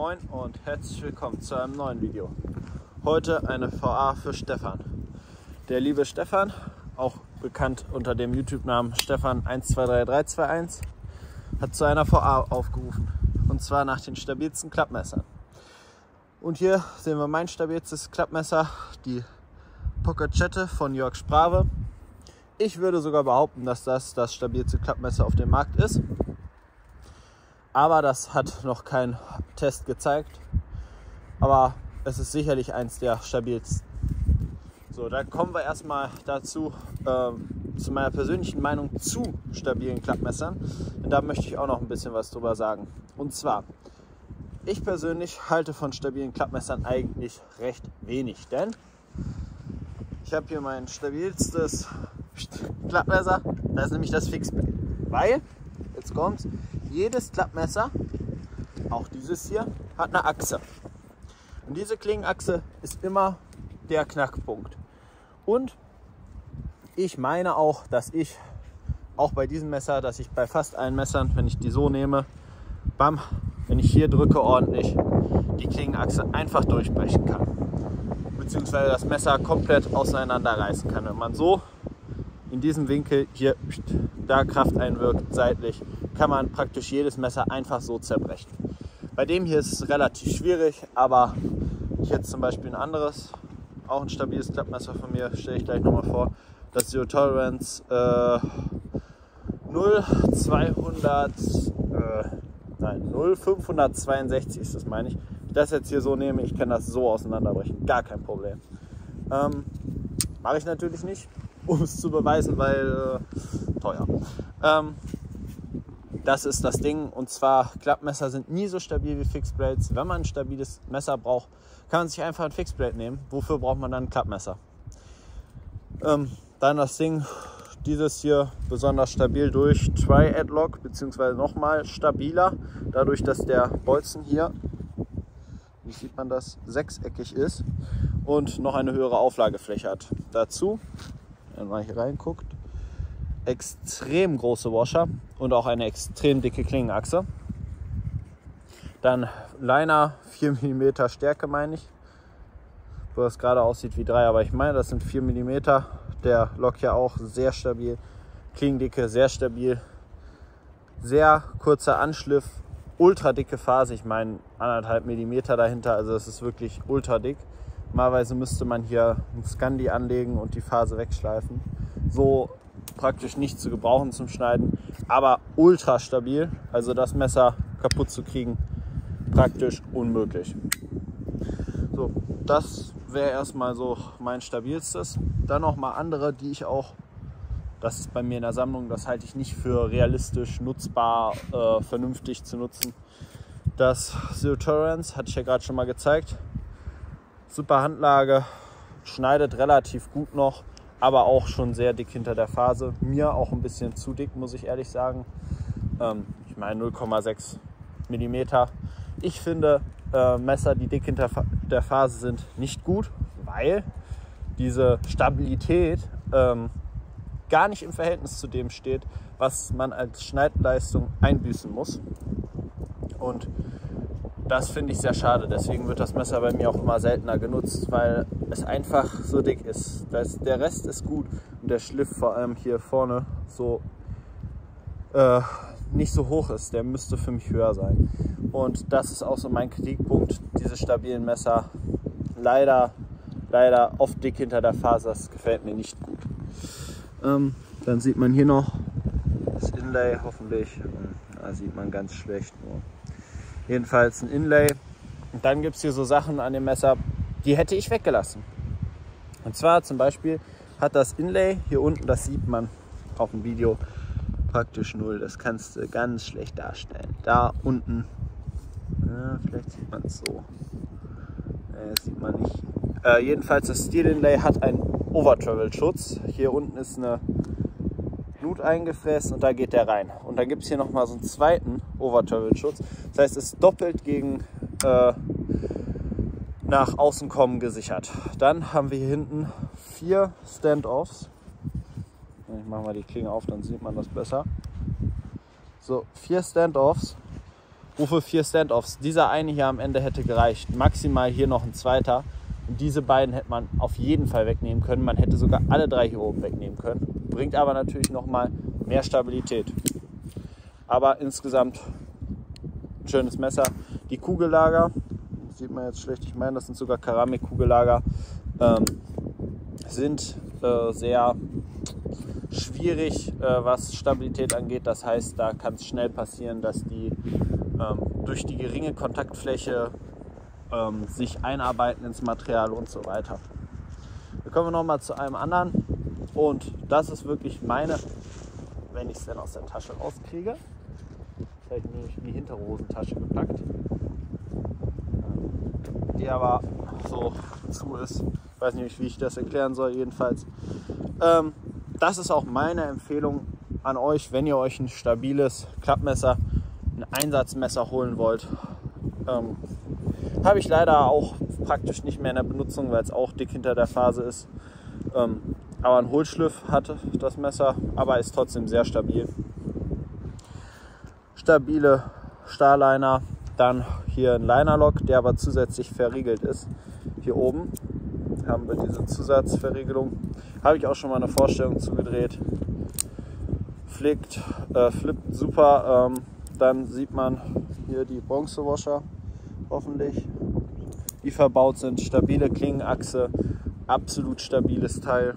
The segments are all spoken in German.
Moin und herzlich willkommen zu einem neuen Video. Heute eine VA für Stefan. Der liebe Stefan, auch bekannt unter dem YouTube-Namen Stefan123321, hat zu einer VA aufgerufen. Und zwar nach den stabilsten Klappmessern. Und hier sehen wir mein stabilstes Klappmesser, die Pocketchette von Jörg Sprave. Ich würde sogar behaupten, dass das das stabilste Klappmesser auf dem Markt ist. Aber das hat noch kein Test gezeigt. Aber es ist sicherlich eins der stabilsten. So, dann kommen wir erstmal dazu, äh, zu meiner persönlichen Meinung zu stabilen Klappmessern. Und da möchte ich auch noch ein bisschen was drüber sagen. Und zwar, ich persönlich halte von stabilen Klappmessern eigentlich recht wenig, denn ich habe hier mein stabilstes Klappmesser, das ist nämlich das Fixblade. Weil, jetzt kommt's, jedes Klappmesser, auch dieses hier, hat eine Achse. Und diese Klingenachse ist immer der Knackpunkt. Und ich meine auch, dass ich auch bei diesem Messer, dass ich bei fast allen Messern, wenn ich die so nehme, bam, wenn ich hier drücke ordentlich, die Klingenachse einfach durchbrechen kann. Beziehungsweise das Messer komplett auseinanderreißen kann. Wenn man so in diesem Winkel hier da Kraft einwirkt, seitlich, kann man praktisch jedes Messer einfach so zerbrechen. Bei dem hier ist es relativ schwierig, aber ich jetzt zum Beispiel ein anderes, auch ein stabiles Klappmesser von mir, stelle ich gleich nochmal vor. Das Zero Tolerance äh, 0200, äh, nein, 0562 ist das, meine ich. Ich das jetzt hier so nehme, ich kann das so auseinanderbrechen, gar kein Problem. Ähm, Mache ich natürlich nicht, um es zu beweisen, weil äh, teuer. Ähm, das ist das Ding. Und zwar, Klappmesser sind nie so stabil wie Fixblades. Wenn man ein stabiles Messer braucht, kann man sich einfach ein Fixblade nehmen. Wofür braucht man dann ein Klappmesser? Ähm, dann das Ding, dieses hier besonders stabil durch Tri-Adlock, beziehungsweise nochmal stabiler, dadurch, dass der Bolzen hier, wie sieht man das, sechseckig ist und noch eine höhere Auflagefläche hat. Dazu, wenn man hier reinguckt, extrem große Washer und auch eine extrem dicke Klingenachse. Dann Liner 4 mm Stärke meine ich. Wo das gerade aussieht wie 3, aber ich meine, das sind 4 mm. Der Lock ja auch sehr stabil. Klingendicke sehr stabil. Sehr kurzer Anschliff. Ultra dicke Phase. Ich meine, anderthalb Millimeter dahinter. Also das ist wirklich ultra dick. Normalerweise müsste man hier ein Scandi anlegen und die Phase wegschleifen. So praktisch nicht zu gebrauchen zum Schneiden, aber ultra stabil. Also das Messer kaputt zu kriegen, praktisch unmöglich. So, das wäre erstmal so mein stabilstes. Dann noch mal andere, die ich auch, das ist bei mir in der Sammlung, das halte ich nicht für realistisch nutzbar, äh, vernünftig zu nutzen. Das Zero Tolerance hatte ich ja gerade schon mal gezeigt. Super Handlage, schneidet relativ gut noch, aber auch schon sehr dick hinter der Phase. Mir auch ein bisschen zu dick, muss ich ehrlich sagen. Ähm, ich meine 0,6 mm. Ich finde äh, Messer, die dick hinter der Phase sind, nicht gut, weil diese Stabilität ähm, gar nicht im Verhältnis zu dem steht, was man als Schneidleistung einbüßen muss. Und das finde ich sehr schade. Deswegen wird das Messer bei mir auch immer seltener genutzt, weil es einfach so dick ist. Das, der Rest ist gut und der Schliff vor allem hier vorne so äh, nicht so hoch ist. Der müsste für mich höher sein. Und das ist auch so mein Kritikpunkt. Diese stabilen Messer leider, leider oft dick hinter der Faser. Das gefällt mir nicht gut. Ähm, dann sieht man hier noch das Inlay hoffentlich. Da sieht man ganz schlecht nur. Jedenfalls ein Inlay. Und dann gibt es hier so Sachen an dem Messer, die hätte ich weggelassen. Und zwar zum Beispiel hat das Inlay hier unten, das sieht man auf dem Video, praktisch null. Das kannst du ganz schlecht darstellen. Da unten, ja, vielleicht sieht man es so. Das sieht man nicht. Äh, jedenfalls das Steel Inlay hat einen Overtravel-Schutz. Hier unten ist eine Blut eingefräst und da geht der rein. Und dann gibt es hier nochmal so einen zweiten Overtravel-Schutz. Das heißt, es ist doppelt gegen äh, nach außen kommen gesichert. Dann haben wir hier hinten vier Standoffs. Ich mache mal die Klinge auf, dann sieht man das besser. So, vier Standoffs, Wofür vier Standoffs? Dieser eine hier am Ende hätte gereicht. Maximal hier noch ein zweiter. Diese beiden hätte man auf jeden Fall wegnehmen können. Man hätte sogar alle drei hier oben wegnehmen können. Bringt aber natürlich nochmal mehr Stabilität. Aber insgesamt ein schönes Messer. Die Kugellager, sieht man jetzt schlecht, ich meine, das sind sogar Keramikkugellager, ähm, sind äh, sehr schwierig, äh, was Stabilität angeht. Das heißt, da kann es schnell passieren, dass die ähm, durch die geringe Kontaktfläche ähm, sich einarbeiten ins Material und so weiter. Wir kommen nochmal zu einem anderen und das ist wirklich meine, wenn ich es dann aus der Tasche rauskriege. Das habe ich in die hintere Hosentasche gepackt, die aber so zu ist. Ich weiß nicht, wie ich das erklären soll, jedenfalls. Ähm, das ist auch meine Empfehlung an euch, wenn ihr euch ein stabiles Klappmesser, ein Einsatzmesser holen wollt. Ähm, Habe ich leider auch praktisch nicht mehr in der Benutzung, weil es auch dick hinter der Phase ist. Ähm, aber ein Hohlschliff hat das Messer, aber ist trotzdem sehr stabil. Stabile Starliner, dann hier ein Linerlock, der aber zusätzlich verriegelt ist. Hier oben haben wir diese Zusatzverriegelung. Habe ich auch schon mal eine Vorstellung zugedreht. Flickt, äh, flippt super. Ähm, dann sieht man hier die Bronzewascher hoffentlich, die verbaut sind. Stabile Klingenachse, absolut stabiles Teil.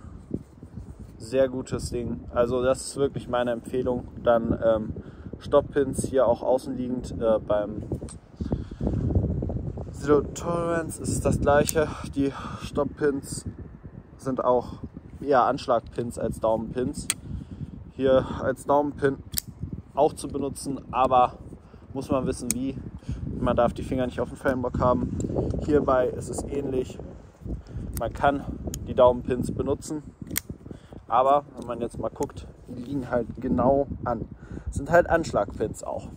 Sehr gutes Ding. Also das ist wirklich meine Empfehlung. Dann ähm, Stopppins hier auch außenliegend äh, beim Zero Tolerance ist das gleiche. Die Stopppins sind auch eher Anschlagpins als Daumenpins. Hier als Daumenpin auch zu benutzen, aber muss man wissen wie. Man darf die Finger nicht auf dem Fellenbock haben. Hierbei ist es ähnlich. Man kann die Daumenpins benutzen, aber wenn man jetzt mal guckt, die liegen halt genau an. Sind halt Anschlagpins auch.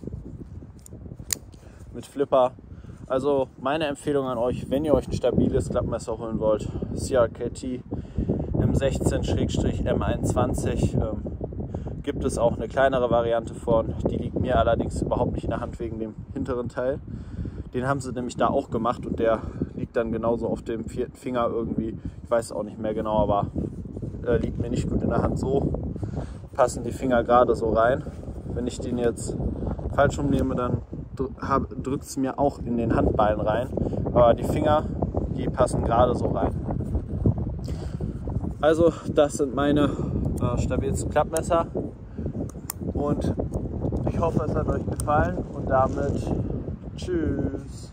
Mit Flipper also meine Empfehlung an euch, wenn ihr euch ein stabiles Klappmesser holen wollt, CRKT M16-M21 ähm, gibt es auch eine kleinere Variante von. Die liegt mir allerdings überhaupt nicht in der Hand wegen dem hinteren Teil. Den haben sie nämlich da auch gemacht und der liegt dann genauso auf dem vierten Finger irgendwie. Ich weiß auch nicht mehr genau, aber äh, liegt mir nicht gut in der Hand. So passen die Finger gerade so rein. Wenn ich den jetzt falsch umnehme, dann drückt es mir auch in den Handballen rein. Aber die Finger, die passen gerade so rein. Also das sind meine äh, stabilsten Klappmesser. Und ich hoffe, es hat euch gefallen. Und damit tschüss.